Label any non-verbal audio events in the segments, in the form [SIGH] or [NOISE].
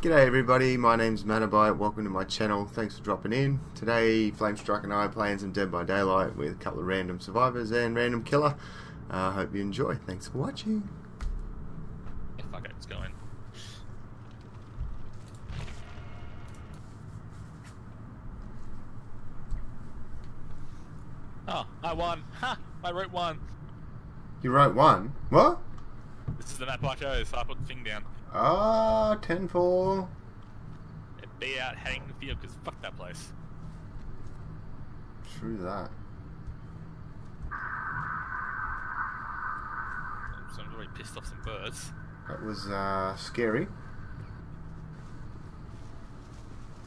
G'day everybody, my name's Mattobyte, welcome to my channel, thanks for dropping in. Today Flamestrike and I are playing some Dead by Daylight with a couple of random survivors and random killer. I uh, hope you enjoy, thanks for watching. Yeah, fuck it, let's go in. Oh, I won! Ha! I wrote one! You wrote one? What? This is the map I chose, so I put the thing down. Ah, 10 4. It'd be out heading the field, because fuck that place. True that. So I'm already pissed off some birds. That was uh, scary.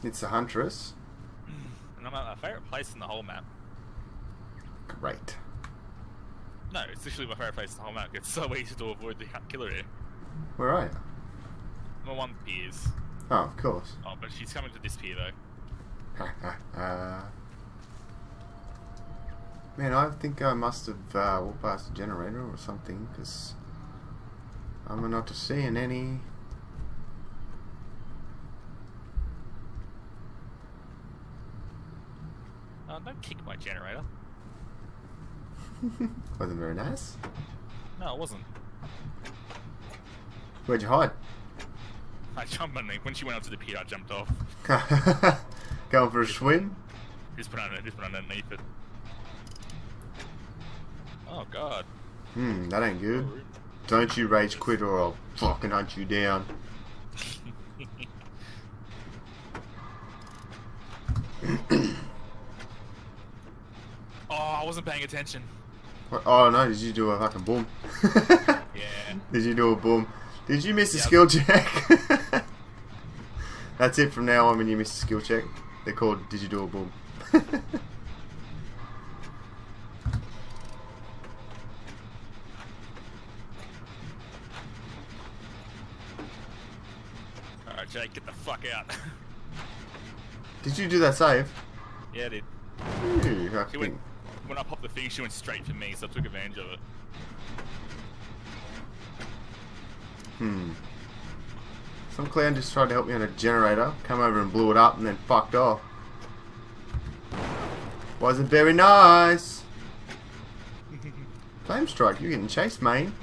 It's a huntress. And I'm at my favourite place in the whole map. Great. No, it's literally my favourite place in the whole map. It's so easy to avoid the killer here. Where are you? My one piers. Oh, of course. Oh, but she's coming to this pier though. Ha ha, uh, man, I think I must have uh, walked past a generator or something because I'm not seeing any. Oh, don't kick my generator. [LAUGHS] Wasn't very nice. No, it wasn't. Where'd you hide? I jumped it. When she went up to the pier, I jumped off. [LAUGHS] Going for a swim? Just put it. Just put underneath it. Oh god. Hmm, that ain't good. Don't you rage quit or I'll fucking hunt you down. [LAUGHS] oh, I wasn't paying attention. What? Oh no, did you do a fucking boom? [LAUGHS] yeah. Did you do a boom? Did you miss a Yep. skill check? [LAUGHS] That's it from now on when you miss a skill check. They're called Did you do a boom? [LAUGHS] Alright, Jake, get the fuck out. Did you do that save? yeah, dude. Ooh, I She went, think- when I popped the thing, she went straight for me, so I took advantage of it. Hmm. Some clown just tried to help me on a generator, come over and blew it up and then fucked off. Wasn't very nice. [LAUGHS] Flamestrike, you're getting chased, main.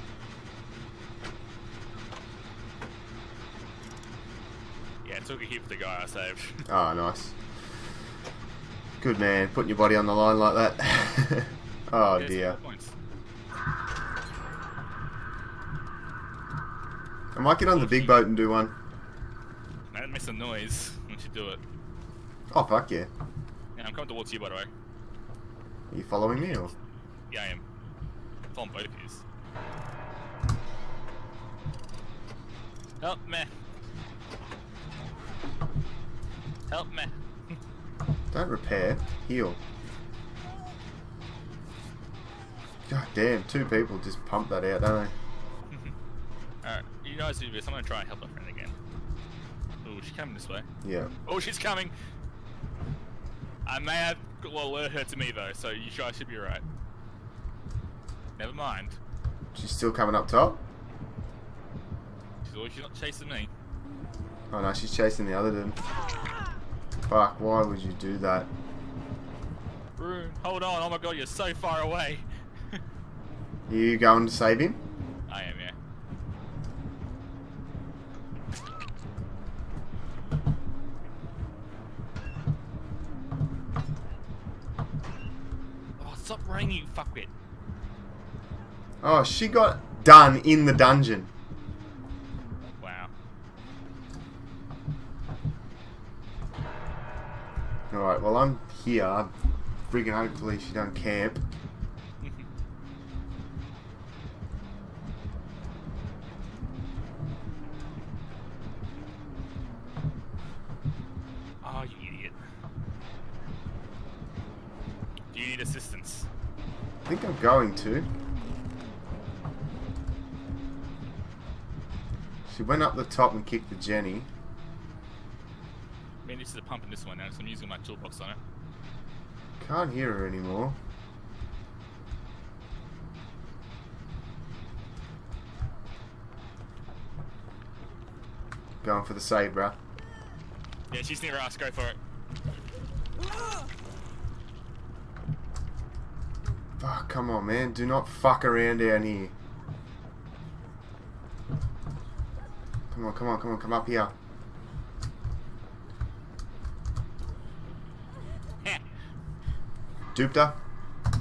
Yeah, it took a hit for the guy I saved. Oh, [LAUGHS] nice. Good man, putting your body on the line like that. [LAUGHS] oh Yeah, dear. I might get on the big boat and do one. I didn't make some noise when you do it. Oh fuck yeah. Yeah, I'm coming towards you, by the way. Are you following me or? Yeah, I am. I'm following both of yous. Help me. Help me. Don't repair, heal. God damn, two people just pump that out, don't they? [LAUGHS] Alright, you guys do this. I'm gonna try and help my friend again. Oh, she's coming this way. Yeah. Oh, she's coming! I may have well, alert her to me though, so you guys should be right. Never mind. She's still coming up top. She's always she's not chasing me. Oh no, she's chasing the other dude. Fuck, why would you do that? Rune, hold on! Oh my god, you're so far away. [LAUGHS] You going to save him? I am, yeah. Oh, stop running, you fuckwit. Oh, she got done in the dungeon. Alright, well I'm here. Friggin' hopefully she don't camp. [LAUGHS] oh, you idiot. Do you need assistance? I think I'm going to. She went up the top and kicked the Jenny. This is a pump in this one now, so I'm using my toolbox on it. Can't hear her anymore. Going for the save, bruh. Yeah, she's near us. Go for it. Fuck, come on, man. Do not fuck around down here. Come on, come on, come on, come up here. Her. I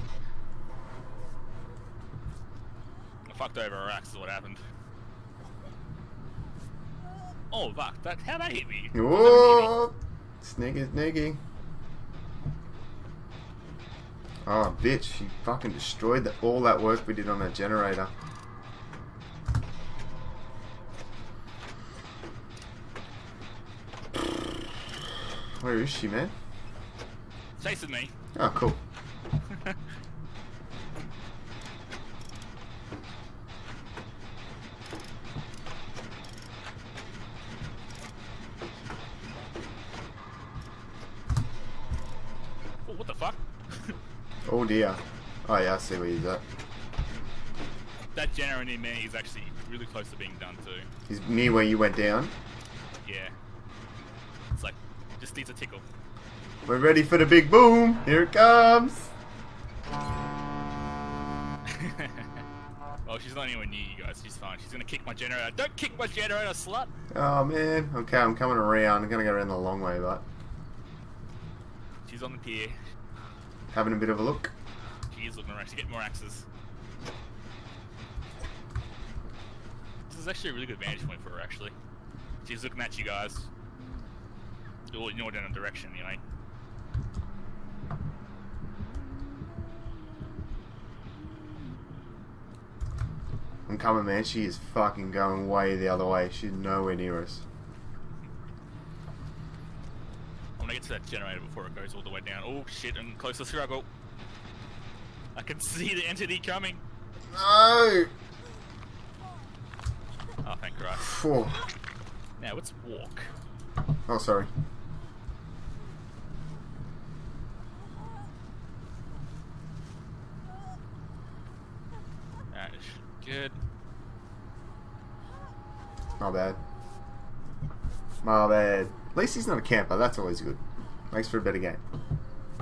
fucked over her axe is what happened. Oh fuck! That how that hit me? Oh, sneaky, sneaky. Oh, ah, bitch! She fucking destroyed the, all that work we did on that generator. Where is she, man? Chasing me. Oh, cool. Oh, what the fuck? [LAUGHS] Oh dear. Oh yeah, I see where he's at. that generator in there is actually really close to being done too. He's near where you went down. Yeah. It's like just needs a tickle. We're ready for the big boom. Here it comes. [LAUGHS] well, she's not anywhere near you guys. She's fine. She's gonna kick my generator. Don't kick my generator, slut! Oh man. Okay, I'm coming around. I'm gonna go around the long way, but She's on the pier. having a bit of a look. She is looking around. to get more axes. This is actually a really good vantage point for her, actually. She's looking at you guys. Or in your general direction, you know. I'm coming, man. She is fucking going way the other way. She's nowhere near us. I'm gonna get to that generator before it goes all the way down. Oh shit, and close to struggle. I can see the entity coming. No. Oh, thank Christ. Phew. Now let's walk. Oh, sorry. Alright, good. My bad. My bad. At least he's not a camper. That's always good. Makes for a better game.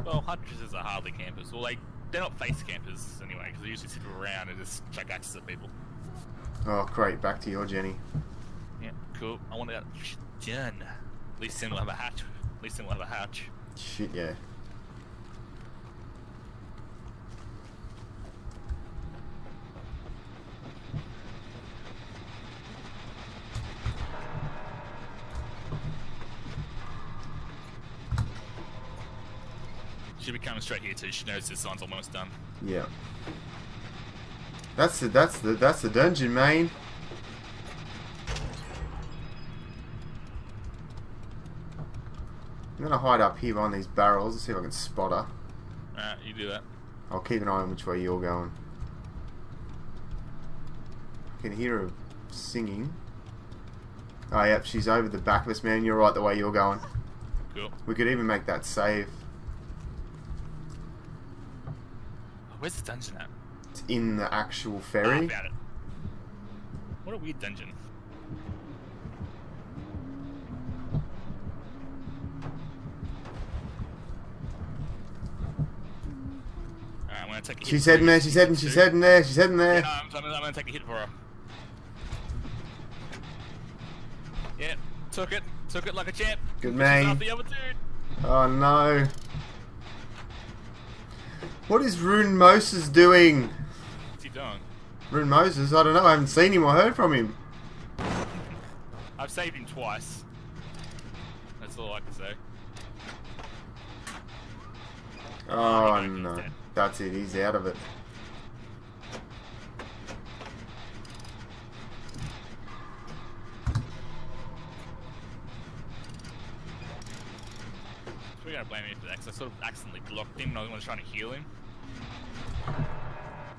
Well, huntresses are hardly campers. Well, like, they're not face campers anyway, because they usually sit around and just chuck axes at people. Oh, great. Back to your Jenny. Yeah, cool. I want that done. At least then we'll have a hatch. At least then we'll have a hatch. Shit, yeah. Be coming straight here too. She knows this sign's almost done. Yeah. That's the that's the that's the dungeon, man. I'm gonna hide up here behind these barrels and see if I can spot her. Alright, you do that. I'll keep an eye on which way you're going. I can hear her singing. Oh, yep, she's over the back of us, man. You're right the way you're going. Cool. We could even make that save. Where's the dungeon at? It's in the actual Ah, ferry. it. What a weird dungeon. Alright, I'm gonna take She's heading there, she's heading, she's heading there, she's heading there. Yeah, I'm, I'm, I'm gonna take a hit for her. Yeah, took it. Took it like a champ. Good man. the other dude. Oh no. What is Rune Moses doing? What's he doing? Rune Moses? I don't know, I haven't seen him or heard from him. I've saved him twice. That's all I can say. Oh no. That's it, he's out of it. So we're gonna blame me for that 'cause I sort of accidentally blocked him when I was trying to heal him. Then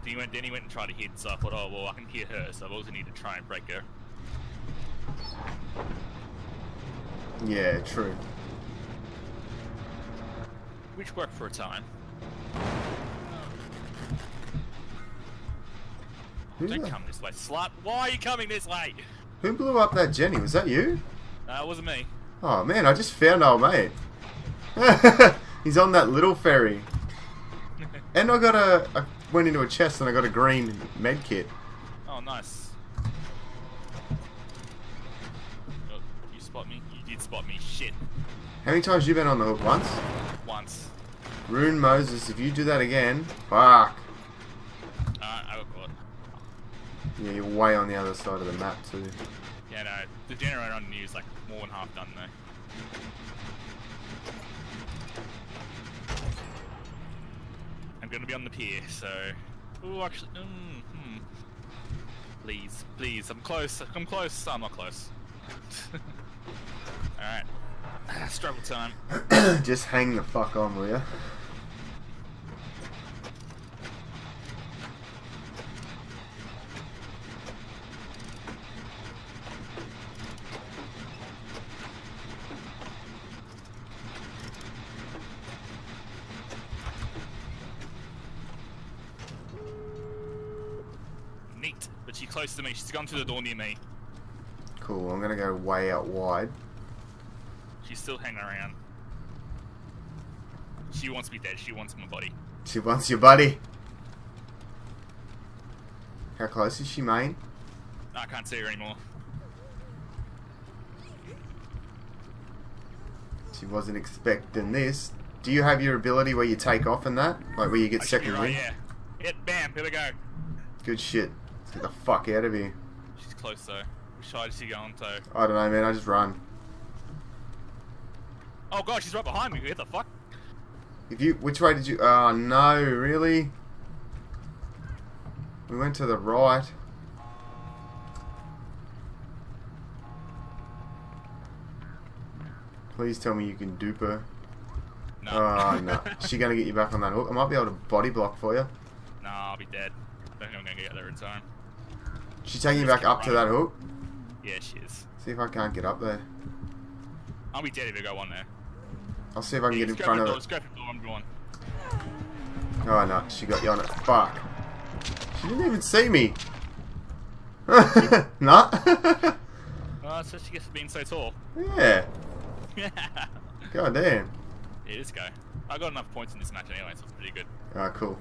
he went, then he went and tried to hit, so I thought, oh well, I can hear her, so I also need to try and break her. Yeah, true. Which worked for a time. Who's Don't that? come this way, slut. Why are you coming this way? Who blew up that Jenny? Was that you? That wasn't me. Oh man, I just found our mate. [LAUGHS] He's on that little ferry. [LAUGHS] And I got a, I went into a chest and I got a green med kit. Oh, nice. Oh, you spot me? You did spot me. Shit. How many times you been on the hook? Once? Once. Rune Moses, if you do that again, fuck. Uh, I got caught. Yeah, you're way on the other side of the map too. Yeah, no. The generator on news like more than half done though. I'm gonna be on the pier, so. Oh, actually. Mm, hmm. Please, please. I'm close. I'm close. I'm not close. [LAUGHS] Alright. Struggle time. [CLEARS THROAT] just hang the fuck on, will ya? Neat. But she's close to me. She's gone through the door near me. Cool, I'm gonna go way out wide. She's still hanging around. She wants me dead. She wants my body. She wants your body. How close is she, main? I can't see her anymore. She wasn't expecting this. Do you have your ability where you take off and that? Like where you get I second right, yeah. Hit, bam, here we go. Good shit. Let's get the fuck out of here. She's close though. Which side is she going to? I don't know, man. I just run. Oh god, she's right behind me. What the fuck? If you, which way did you? Oh no, really? We went to the right. Please tell me you can dupe her. No. Oh no, is she gonna get you back on that hook? I might be able to body block for you. no, I'll be dead. I don't think I'm gonna get there in time. She's taking you back up to that hook. Yeah, she is. See if I can't get up there. I'll be dead if I go on there. I'll see if I can Yeah, get in front of it. Just go for the door, I'm going. Oh no, she got you on it. Fuck. She didn't even see me. [LAUGHS] nah. [LAUGHS] Oh, so she gets for being so tall. yeah. yeah, [LAUGHS] God damn. Yeah, this guy. I got enough points in this match anyway, so it's pretty good. Ah, cool.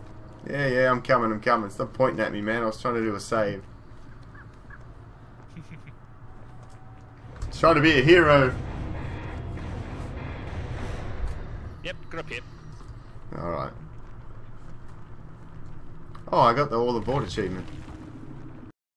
Yeah, yeah, I'm coming, I'm coming. Stop pointing at me, man. I was trying to do a save. [LAUGHS] trying to be a hero. Yep, good up here. Alright. Oh, I got the all the board achievement.